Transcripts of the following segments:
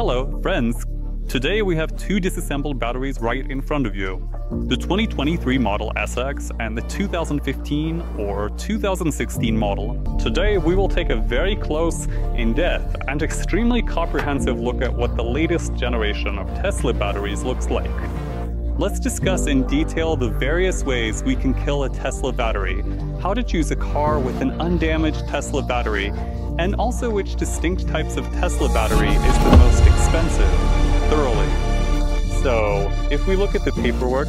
Hello, friends! Today we have two disassembled batteries right in front of you. The 2023 Model SX and the 2015 or 2016 model. Today we will take a very close, in-depth and extremely comprehensive look at what the latest generation of Tesla batteries looks like. Let's discuss in detail the various ways we can kill a Tesla battery, how to choose a car with an undamaged Tesla battery, and also which distinct types of Tesla battery is the most expensive thoroughly. So, if we look at the paperwork,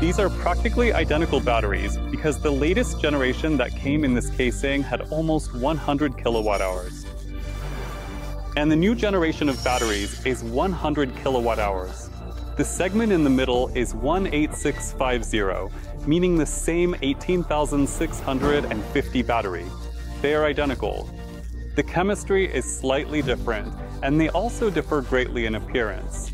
these are practically identical batteries because the latest generation that came in this casing had almost 100 kilowatt hours. And the new generation of batteries is 100 kilowatt hours. The segment in the middle is 18650, meaning the same 18,650 battery. They are identical. The chemistry is slightly different, and they also differ greatly in appearance.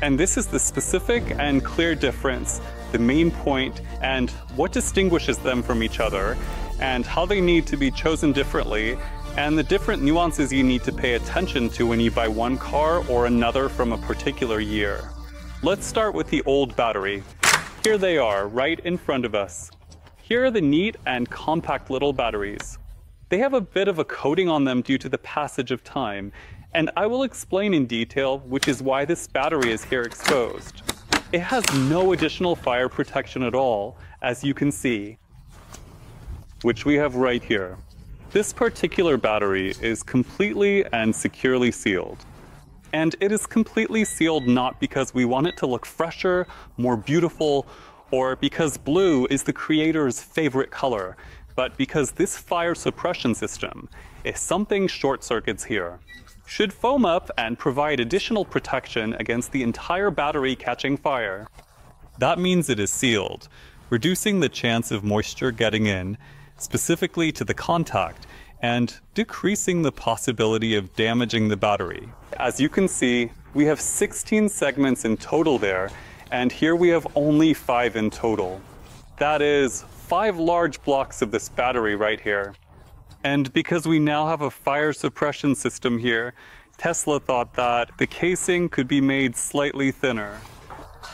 And this is the specific and clear difference, the main point, and what distinguishes them from each other, and how they need to be chosen differently, and the different nuances you need to pay attention to when you buy one car or another from a particular year. Let's start with the old battery. Here they are, right in front of us. Here are the neat and compact little batteries. They have a bit of a coating on them due to the passage of time, and I will explain in detail which is why this battery is here exposed. It has no additional fire protection at all, as you can see, which we have right here. This particular battery is completely and securely sealed. And it is completely sealed not because we want it to look fresher, more beautiful, or because blue is the creator's favorite color, but because this fire suppression system, if something short circuits here, should foam up and provide additional protection against the entire battery catching fire. That means it is sealed, reducing the chance of moisture getting in, specifically to the contact, and decreasing the possibility of damaging the battery. As you can see, we have 16 segments in total there, and here we have only five in total. That is five large blocks of this battery right here. And because we now have a fire suppression system here, Tesla thought that the casing could be made slightly thinner.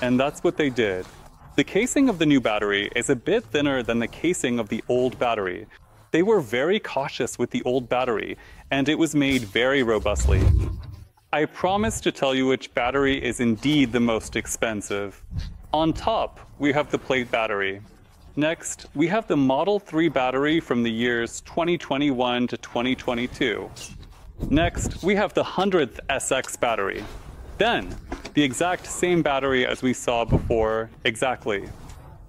And that's what they did. The casing of the new battery is a bit thinner than the casing of the old battery. They were very cautious with the old battery, and it was made very robustly. I promise to tell you which battery is indeed the most expensive. On top, we have the Plaid battery. Next, we have the Model 3 battery from the years 2021 to 2022. Next, we have the 100th SX battery. Then, the exact same battery as we saw before, exactly.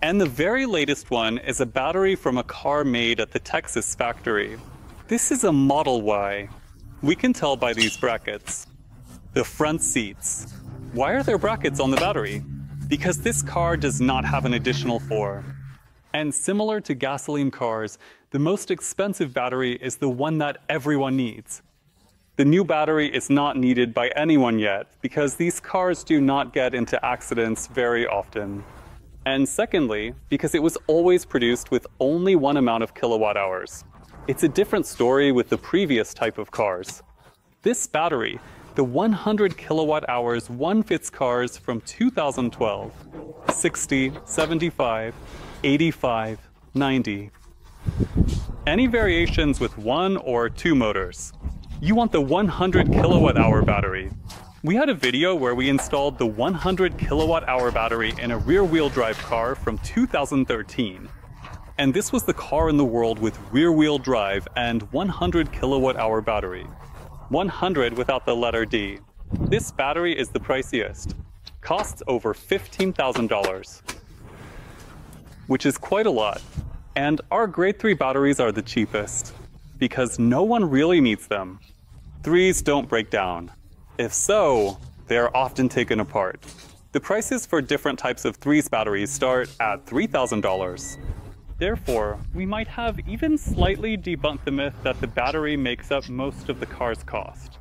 And the very latest one is a battery from a car made at the Texas factory. This is a Model Y. We can tell by these brackets. The front seats. Why are there brackets on the battery? Because this car does not have an additional four. And similar to gasoline cars, the most expensive battery is the one that everyone needs. The new battery is not needed by anyone yet because these cars do not get into accidents very often. And secondly, because it was always produced with only one amount of kilowatt hours. It's a different story with the previous type of cars. This battery, the 100 kilowatt hours one fits cars from 2012, 60, 75, 85, 90. Any variations with one or two motors. You want the 100 kilowatt hour battery. We had a video where we installed the 100 kilowatt hour battery in a rear wheel drive car from 2013. And this was the car in the world with rear wheel drive and 100 kilowatt hour battery. 100 without the letter D. This battery is the priciest. Costs over $15,000 which is quite a lot. And our grade 3 batteries are the cheapest, because no one really needs them. Threes don't break down. If so, they are often taken apart. The prices for different types of threes batteries start at $3,000. Therefore, we might have even slightly debunked the myth that the battery makes up most of the car's cost.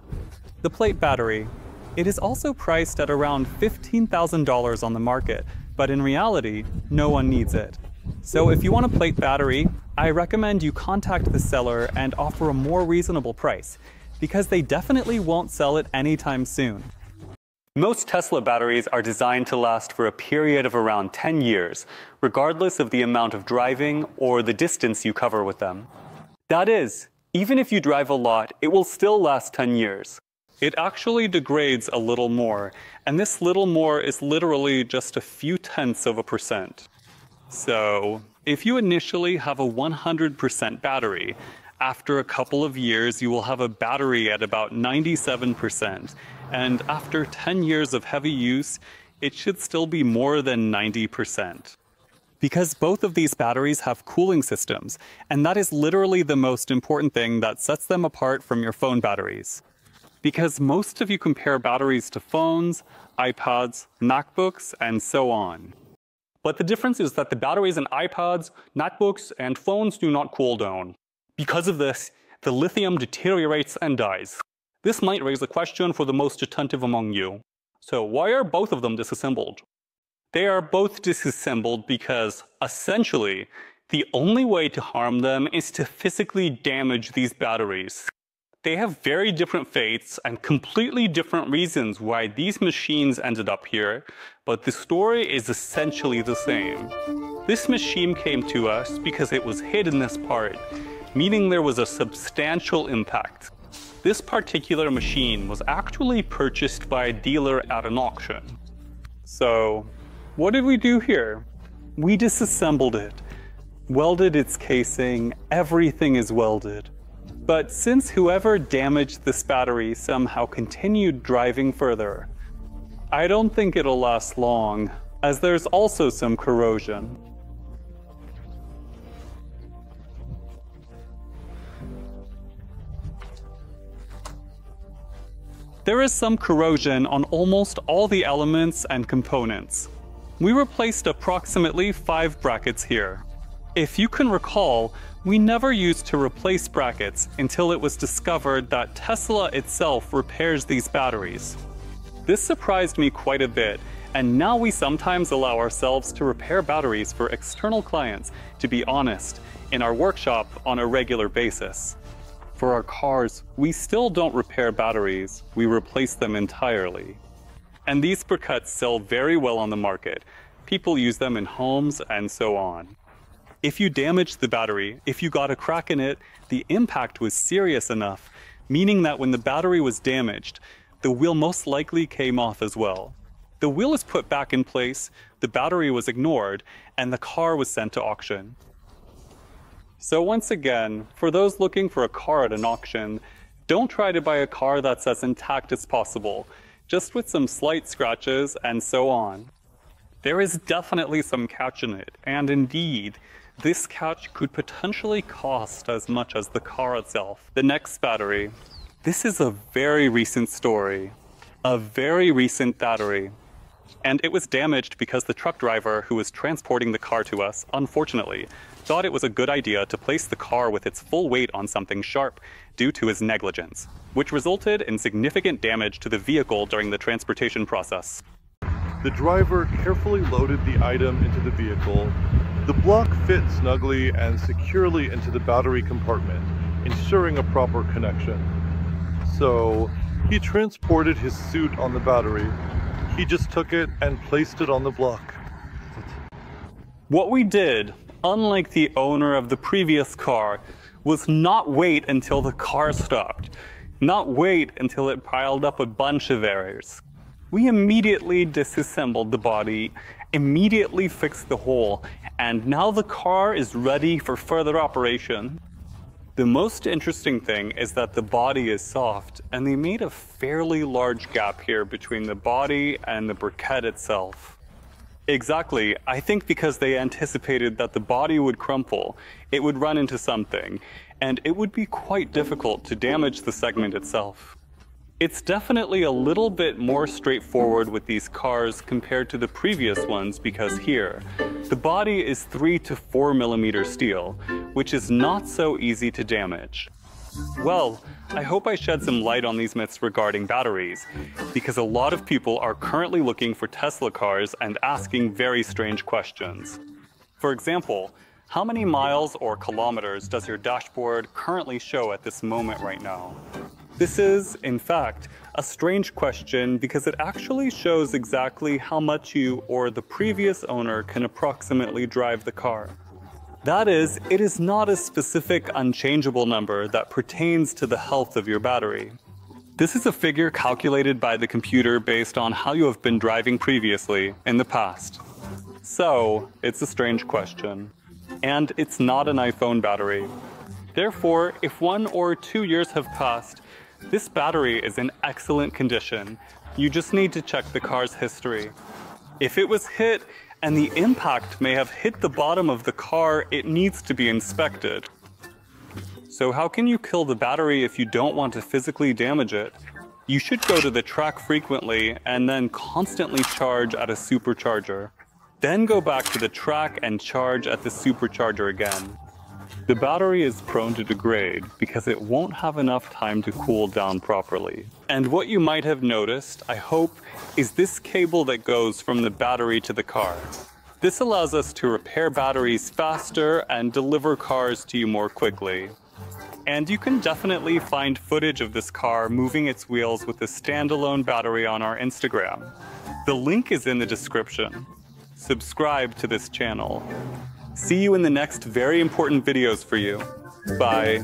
The Plaid battery. It is also priced at around $15,000 on the market, but in reality, no one needs it. So if you want a Plaid battery, I recommend you contact the seller and offer a more reasonable price, because they definitely won't sell it anytime soon. Most Tesla batteries are designed to last for a period of around 10 years, regardless of the amount of driving or the distance you cover with them. That is, even if you drive a lot, it will still last 10 years. It actually degrades a little more, and this little more is literally just a few tenths of a percent. So, if you initially have a 100% battery, after a couple of years you will have a battery at about 97%, and after 10 years of heavy use, it should still be more than 90%. Because both of these batteries have cooling systems, and that is literally the most important thing that sets them apart from your phone batteries. Because most of you compare batteries to phones, iPads, MacBooks, and so on. But the difference is that the batteries in iPads, MacBooks, and phones do not cool down. Because of this, the lithium deteriorates and dies. This might raise a question for the most attentive among you. So why are both of them disassembled? They are both disassembled because, essentially, the only way to harm them is to physically damage these batteries. They have very different fates and completely different reasons why these machines ended up here, but the story is essentially the same. This machine came to us because it was hid in this part, meaning there was a substantial impact. This particular machine was actually purchased by a dealer at an auction. So, what did we do here? We disassembled it, welded its casing, everything is welded. But since whoever damaged this battery somehow continued driving further, I don't think it'll last long, as there's also some corrosion. There is some corrosion on almost all the elements and components. We replaced approximately 5 brackets here. If you can recall, we never used to replace brackets until it was discovered that Tesla itself repairs these batteries. This surprised me quite a bit, and now we sometimes allow ourselves to repair batteries for external clients, to be honest, in our workshop on a regular basis. For our cars, we still don't repair batteries, we replace them entirely. And these briquettes sell very well on the market. People use them in homes and so on. If you damaged the battery, if you got a crack in it, the impact was serious enough, meaning that when the battery was damaged, the wheel most likely came off as well. The wheel is put back in place, the battery was ignored, and the car was sent to auction. So once again, for those looking for a car at an auction, don't try to buy a car that's as intact as possible, just with some slight scratches and so on. There is definitely some catch in it, and indeed, this catch could potentially cost as much as the car itself. The next battery. This is a very recent story. A very recent battery. And it was damaged because the truck driver who was transporting the car to us, unfortunately, thought it was a good idea to place the car with its full weight on something sharp due to his negligence, which resulted in significant damage to the vehicle during the transportation process. The driver carefully loaded the item into the vehicle. The block fit snugly and securely into the battery compartment, ensuring a proper connection. So, he transported his suit on the battery. He just took it and placed it on the block. What we did unlike the owner of the previous car, was not wait until the car stopped, not wait until it piled up a bunch of errors. We immediately disassembled the body, immediately fixed the hole, and now the car is ready for further operation. The most interesting thing is that the body is soft, and they made a fairly large gap here between the body and the briquette itself. Exactly. I think because they anticipated that the body would crumple, it would run into something, and it would be quite difficult to damage the segment itself. It's definitely a little bit more straightforward with these cars compared to the previous ones because here, the body is 3 to 4 millimeter steel, which is not so easy to damage. Well, I hope I shed some light on these myths regarding batteries, because a lot of people are currently looking for Tesla cars and asking very strange questions. For example, how many miles or kilometers does your dashboard currently show at this moment right now? This is, in fact, a strange question because it actually shows exactly how much you or the previous owner can approximately drive the car. That is, it is not a specific unchangeable number that pertains to the health of your battery. This is a figure calculated by the computer based on how you have been driving previously in the past. So, it's a strange question. And it's not an iPhone battery. Therefore, if one or two years have passed, this battery is in excellent condition. You just need to check the car's history. If it was hit and the impact may have hit the bottom of the car, it needs to be inspected. So how can you kill the battery if you don't want to physically damage it? You should go to the track frequently and then constantly charge at a supercharger. Then go back to the track and charge at the supercharger again. The battery is prone to degrade because it won't have enough time to cool down properly. And what you might have noticed, I hope, is this cable that goes from the battery to the car. This allows us to repair batteries faster and deliver cars to you more quickly. And you can definitely find footage of this car moving its wheels with a standalone battery on our Instagram. The link is in the description. Subscribe to this channel. See you in the next very important videos for you. Bye.